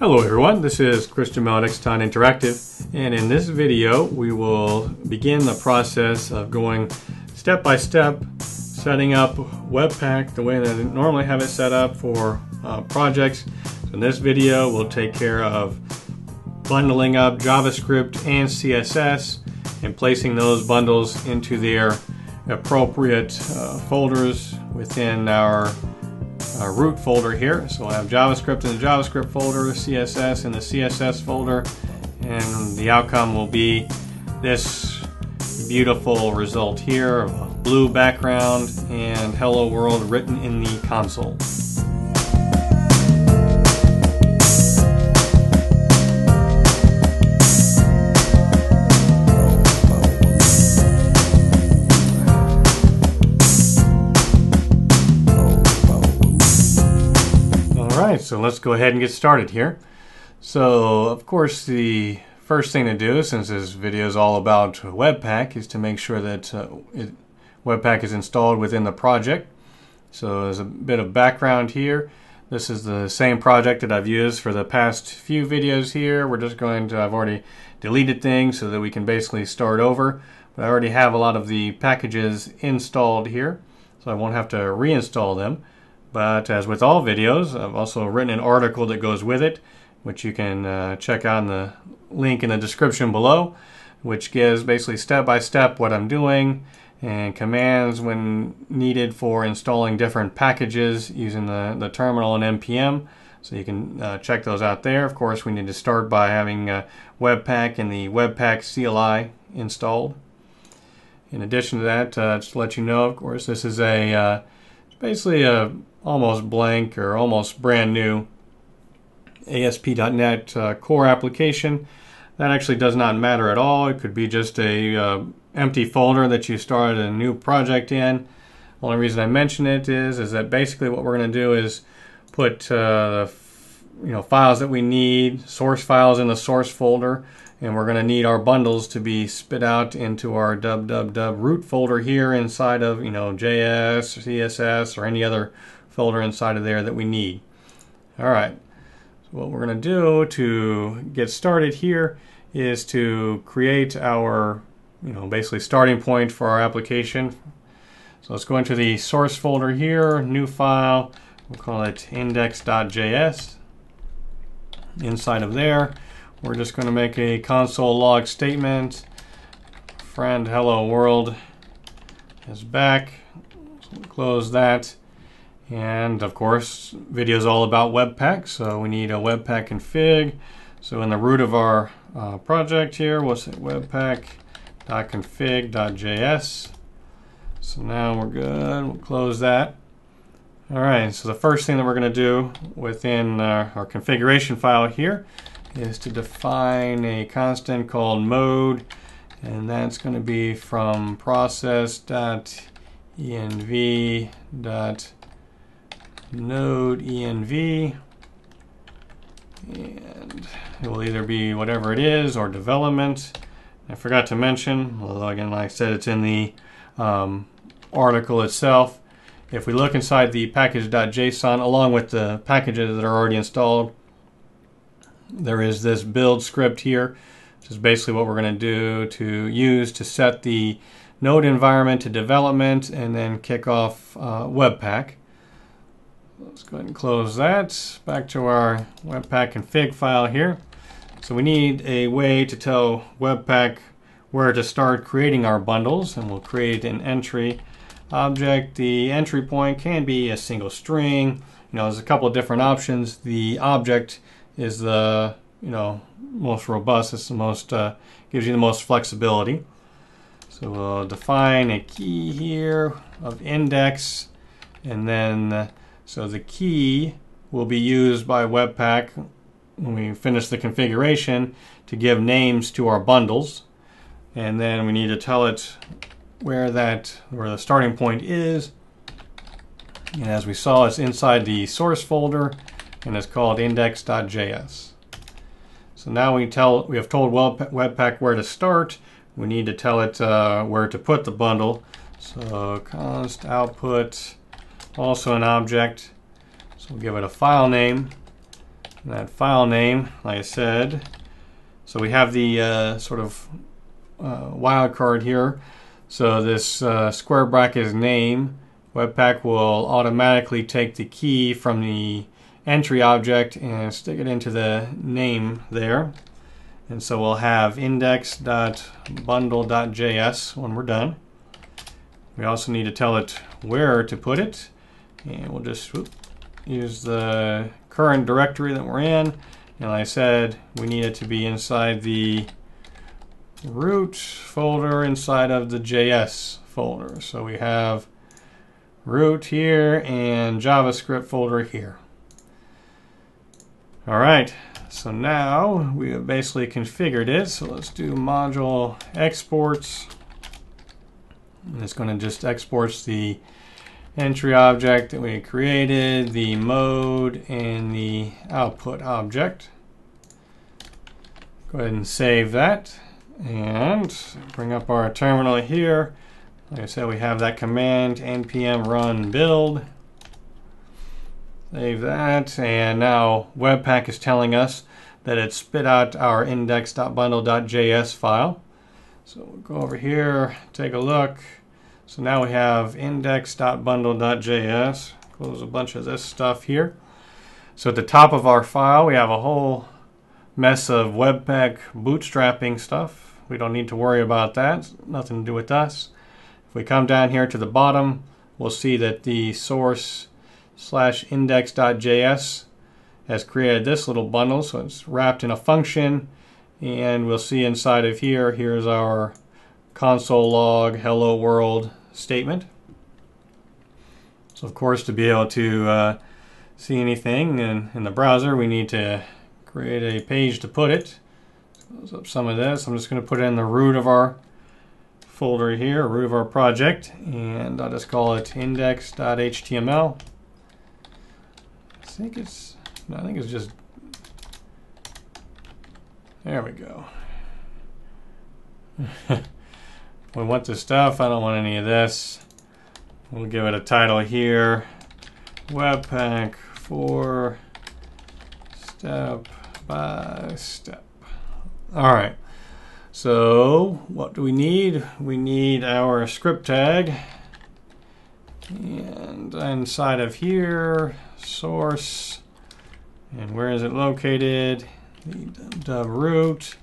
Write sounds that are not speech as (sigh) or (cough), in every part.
Hello everyone, this is Christian Melnick, Ton Interactive, and in this video we will begin the process of going step by step setting up Webpack the way that I normally have it set up for uh, projects. So in this video we'll take care of bundling up JavaScript and CSS and placing those bundles into their appropriate uh, folders within our root folder here. So we'll have JavaScript in the JavaScript folder, CSS in the CSS folder, and the outcome will be this beautiful result here of a blue background and hello world written in the console. So let's go ahead and get started here. So, of course, the first thing to do, since this video is all about Webpack, is to make sure that uh, it, Webpack is installed within the project. So there's a bit of background here. This is the same project that I've used for the past few videos here. We're just going to, I've already deleted things so that we can basically start over. But I already have a lot of the packages installed here, so I won't have to reinstall them. But as with all videos, I've also written an article that goes with it, which you can uh, check out in the link in the description below, which gives basically step by step what I'm doing and commands when needed for installing different packages using the, the terminal and npm. So you can uh, check those out there. Of course, we need to start by having uh, Webpack and the Webpack CLI installed. In addition to that, uh, just to let you know, of course, this is a uh, basically a almost blank or almost brand new ASP.NET uh, Core application. That actually does not matter at all. It could be just a uh, empty folder that you started a new project in. The only reason I mention it is is that basically what we're going to do is put uh, you know files that we need, source files in the source folder, and we're going to need our bundles to be spit out into our www root folder here inside of you know JS, CSS, or any other folder inside of there that we need. All right, so what we're going to do to get started here is to create our, you know, basically starting point for our application. So let's go into the source folder here, new file, we'll call it index.js. Inside of there, we're just going to make a console log statement. Friend hello world is back. So close that. And of course, video is all about Webpack, so we need a Webpack config. So in the root of our uh, project here, we'll say webpack.config.js. So now we're good, we'll close that. All right, so the first thing that we're gonna do within uh, our configuration file here is to define a constant called mode, and that's gonna be from process.env node env and it will either be whatever it is or development. I forgot to mention, although again, like I said, it's in the um, article itself. If we look inside the package.json along with the packages that are already installed, there is this build script here, which is basically what we're going to do to use to set the node environment to development and then kick off uh, Webpack. Let's go ahead and close that. Back to our Webpack config file here. So we need a way to tell Webpack where to start creating our bundles, and we'll create an entry object. The entry point can be a single string. You know, there's a couple of different options. The object is the you know most robust. It's the most uh, gives you the most flexibility. So we'll define a key here of index, and then so the key will be used by Webpack when we finish the configuration to give names to our bundles. And then we need to tell it where that where the starting point is. And as we saw, it's inside the source folder and it's called index.js. So now we tell we have told Webpack where to start. We need to tell it uh, where to put the bundle. So const output also an object. So we'll give it a file name. that file name, like I said. So we have the uh, sort of uh, wildcard here. So this uh, square bracket is name, Webpack will automatically take the key from the entry object and stick it into the name there. And so we'll have index.bundle.js when we're done. We also need to tell it where to put it. And we'll just whoop, use the current directory that we're in. And like I said, we need it to be inside the root folder inside of the JS folder. So we have root here and JavaScript folder here. All right, so now we have basically configured it. So let's do module exports. And it's going to just exports the entry object that we created, the mode, and the output object. Go ahead and save that and bring up our terminal here. Like I said, we have that command npm run build. Save that, and now Webpack is telling us that it spit out our index.bundle.js file. So we'll go over here, take a look. So now we have index.bundle.js. Close a bunch of this stuff here. So at the top of our file, we have a whole mess of Webpack bootstrapping stuff. We don't need to worry about that. Nothing to do with us. If we come down here to the bottom, we'll see that the source slash index.js has created this little bundle. So it's wrapped in a function. And we'll see inside of here, here's our console log hello world statement. So of course to be able to uh, see anything in, in the browser we need to create a page to put it. Close up some of this. I'm just going to put it in the root of our folder here, root of our project, and I'll just call it index.html. I think it's, I think it's just, there we go. (laughs) we want the stuff. I don't want any of this. We'll give it a title here. Webpack for step by step. All right. So what do we need? We need our script tag. And inside of here, source, and where is it located? The root,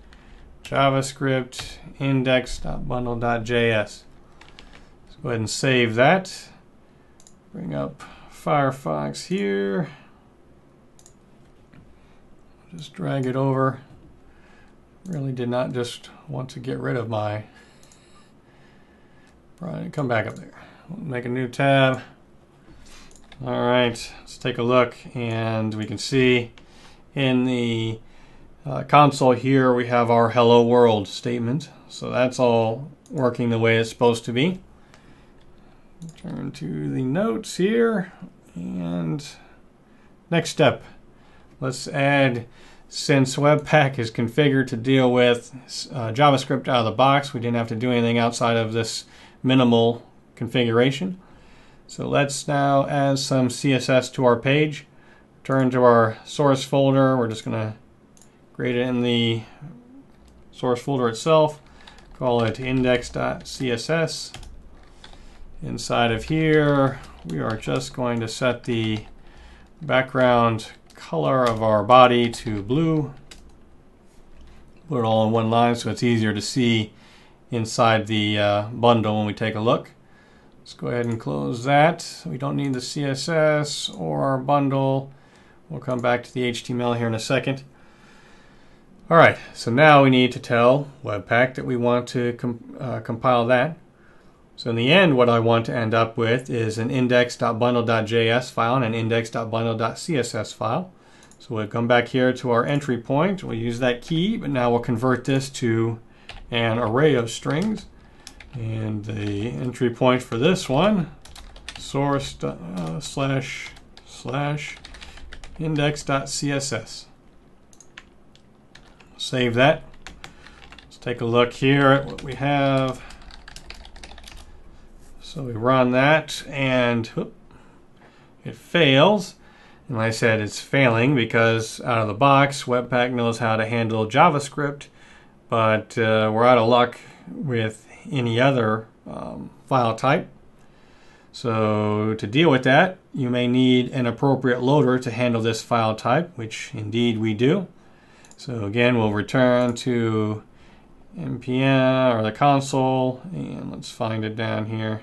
JavaScript, index.bundle.js. Let's go ahead and save that. Bring up Firefox here. Just drag it over. Really did not just want to get rid of my. Right, come back up there. Make a new tab. All right, let's take a look, and we can see in the uh, console here we have our hello world statement. So that's all working the way it's supposed to be. Turn to the notes here, and next step. Let's add, since Webpack is configured to deal with uh, JavaScript out of the box, we didn't have to do anything outside of this minimal configuration. So let's now add some CSS to our page. Turn to our source folder. We're just going to create it in the source folder itself. Call it index.css. Inside of here, we are just going to set the background color of our body to blue. Put it all in one line so it's easier to see inside the uh, bundle when we take a look. Let's go ahead and close that. We don't need the CSS or our bundle. We'll come back to the HTML here in a second. All right, so now we need to tell Webpack that we want to com uh, compile that. So in the end, what I want to end up with is an index.bundle.js file and an index.bundle.css file. So we'll come back here to our entry point. We'll use that key, but now we'll convert this to an array of strings. And the entry point for this one, source uh, slash slash index.css. Save that. Let's take a look here at what we have. So we run that and whoop, it fails. And like I said, it's failing because out of the box, Webpack knows how to handle JavaScript, but uh, we're out of luck with any other um, file type. So to deal with that, you may need an appropriate loader to handle this file type, which indeed we do. So again, we'll return to npm or the console, and let's find it down here.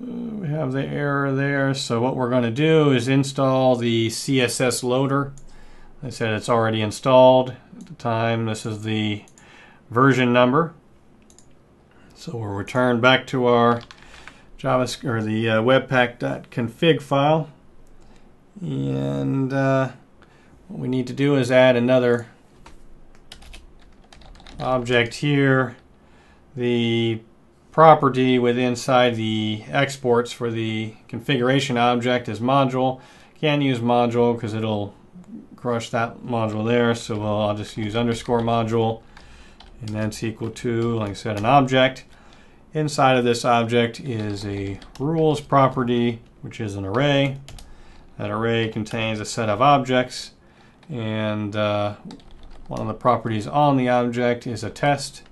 Uh, we have the error there. So what we're going to do is install the CSS loader. I said it's already installed at the time. This is the version number. So we'll return back to our JavaScript or the uh, webpack.config file. And uh, what we need to do is add another object here. The property within inside the exports for the configuration object is module. Can't use module because it'll crush that module there. So we'll, I'll just use underscore module and that's equal to, like I said, an object. Inside of this object is a rules property, which is an array. That array contains a set of objects and uh, one of the properties on the object is a test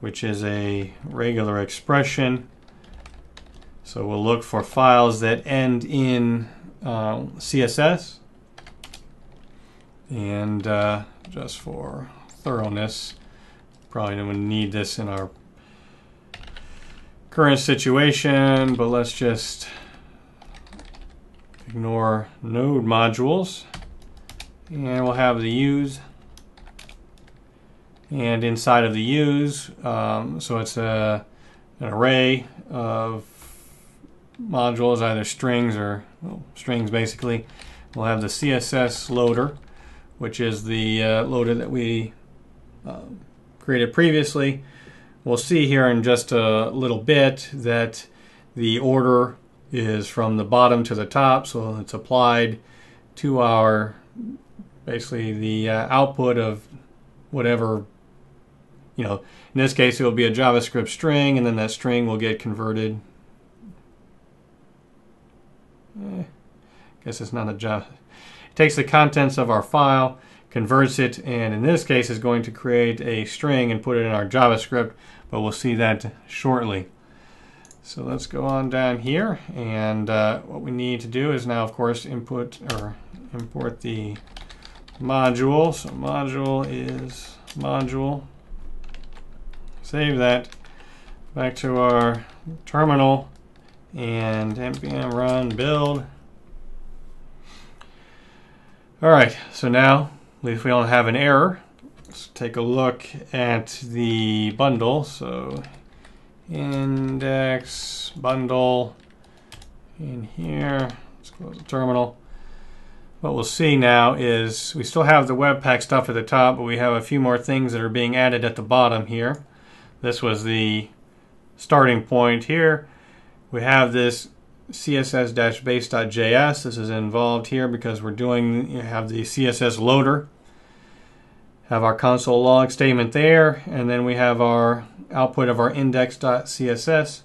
which is a regular expression. So we'll look for files that end in uh, CSS. And uh, just for thoroughness, probably don't need this in our current situation, but let's just ignore node modules. And we'll have the use and inside of the use, um, so it's a, an array of modules, either strings or well, strings basically. We'll have the CSS loader, which is the uh, loader that we uh, created previously. We'll see here in just a little bit that the order is from the bottom to the top, so it's applied to our basically the uh, output of whatever you know, in this case, it will be a JavaScript string, and then that string will get converted. Eh, guess it's not a Java. It takes the contents of our file, converts it, and in this case is going to create a string and put it in our JavaScript, but we'll see that shortly. So let's go on down here, and uh, what we need to do is now, of course, input or import the module. So module is module save that back to our terminal and npm run build. All right, so now if we don't have an error, let's take a look at the bundle. So index bundle in here, let's close the terminal. What we'll see now is we still have the Webpack stuff at the top, but we have a few more things that are being added at the bottom here. This was the starting point here. We have this css-base.js. This is involved here because we're doing you have the CSS loader. Have our console log statement there, and then we have our output of our index.css.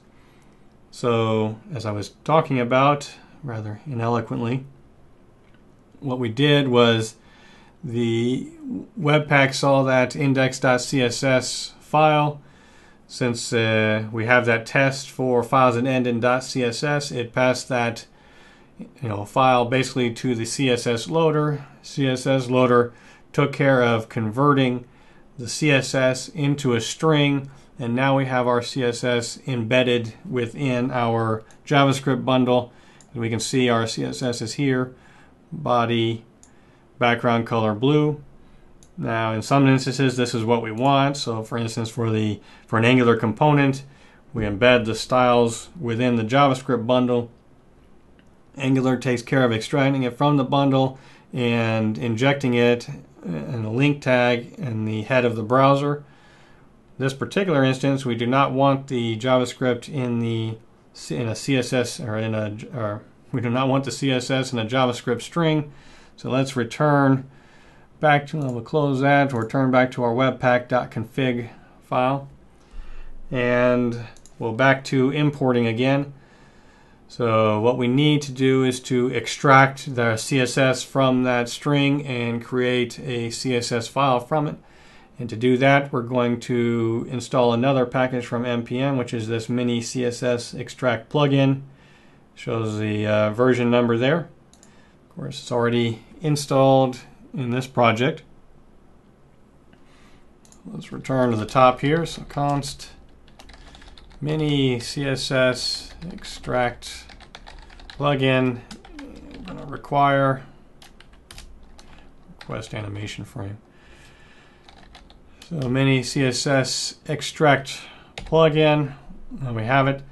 So, as I was talking about rather ineloquently, what we did was the Webpack saw that index.css file since uh, we have that test for files that end in .css, it passed that you know file basically to the CSS loader. CSS loader took care of converting the CSS into a string, and now we have our CSS embedded within our JavaScript bundle. And we can see our CSS is here, body, background color blue. Now, in some instances, this is what we want. So, for instance, for the for an Angular component, we embed the styles within the JavaScript bundle. Angular takes care of extracting it from the bundle and injecting it in a link tag in the head of the browser. This particular instance, we do not want the JavaScript in the in a CSS or in a or we do not want the CSS in a JavaScript string. So let's return back to, we'll close that, we'll return back to our webpack.config file. And we'll back to importing again. So what we need to do is to extract the CSS from that string and create a CSS file from it. And to do that, we're going to install another package from npm, which is this mini CSS extract plugin. Shows the uh, version number there. Of course, it's already installed in this project. Let's return to the top here. So const mini CSS extract plugin. Going to require request animation frame. So mini CSS extract plugin. There we have it.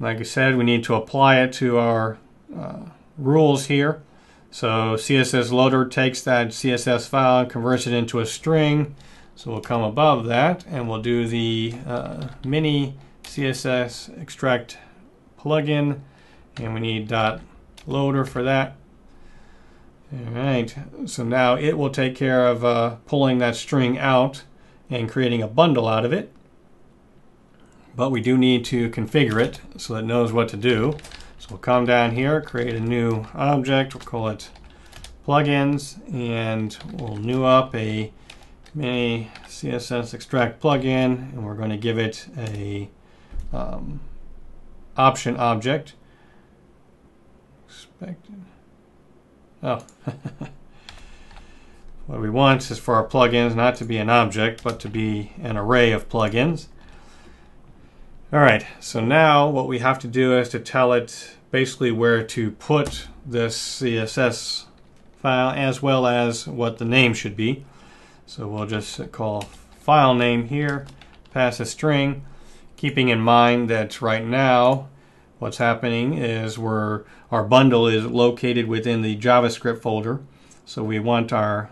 Like I said, we need to apply it to our uh, rules here. So CSS loader takes that CSS file and converts it into a string. So we'll come above that and we'll do the uh, mini CSS extract plugin and we need dot loader for that. All right, so now it will take care of uh, pulling that string out and creating a bundle out of it. But we do need to configure it so that it knows what to do. So we'll come down here, create a new object, we'll call it plugins, and we'll new up a mini CSS extract plugin, and we're going to give it a um, option object. Expected. Oh. (laughs) what we want is for our plugins not to be an object, but to be an array of plugins. All right, so now what we have to do is to tell it basically where to put this CSS file as well as what the name should be. So we'll just call file name here, pass a string, keeping in mind that right now what's happening is we're, our bundle is located within the JavaScript folder. So we want our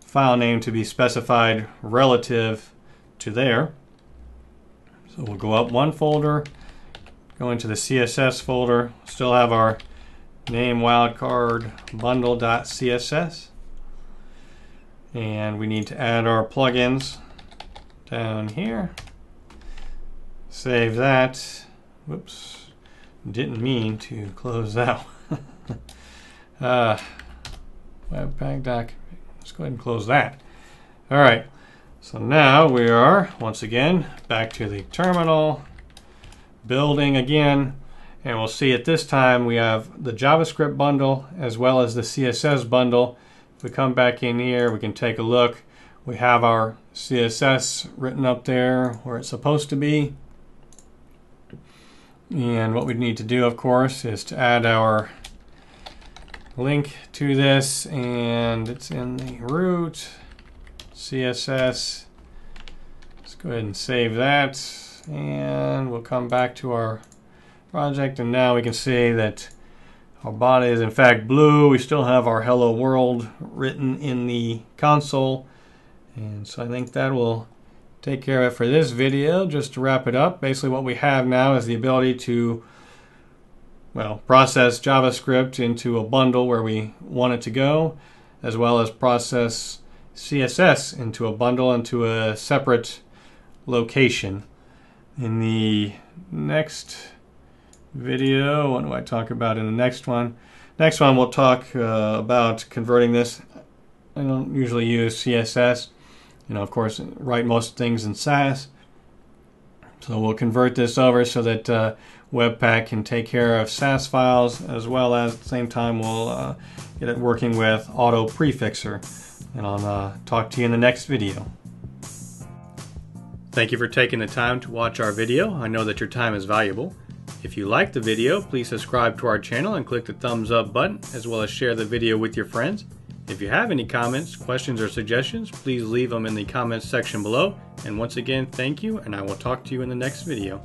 file name to be specified relative to there. So we'll go up one folder, go into the CSS folder, still have our name wildcard bundle.css. And we need to add our plugins down here. Save that. Whoops. Didn't mean to close that one. (laughs) uh, Webpack doc. Let's go ahead and close that. All right. So now we are, once again, back to the terminal, building again, and we'll see at this time we have the JavaScript bundle as well as the CSS bundle. If we come back in here, we can take a look. We have our CSS written up there where it's supposed to be. And what we need to do, of course, is to add our link to this, and it's in the root. CSS. Let's go ahead and save that. And we'll come back to our project. And now we can see that our body is in fact blue. We still have our hello world written in the console. And so I think that will take care of it for this video. Just to wrap it up, basically what we have now is the ability to well, process JavaScript into a bundle where we want it to go, as well as process CSS into a bundle into a separate location. In the next video, what do I talk about in the next one? Next one, we'll talk uh, about converting this. I don't usually use CSS. You know, of course, write most things in Sass. So we'll convert this over so that uh, Webpack can take care of Sass files as well as at the same time we'll uh, get it working with Auto Prefixer and I'll uh, talk to you in the next video. Thank you for taking the time to watch our video. I know that your time is valuable. If you liked the video, please subscribe to our channel and click the thumbs up button, as well as share the video with your friends. If you have any comments, questions, or suggestions, please leave them in the comments section below. And once again, thank you, and I will talk to you in the next video.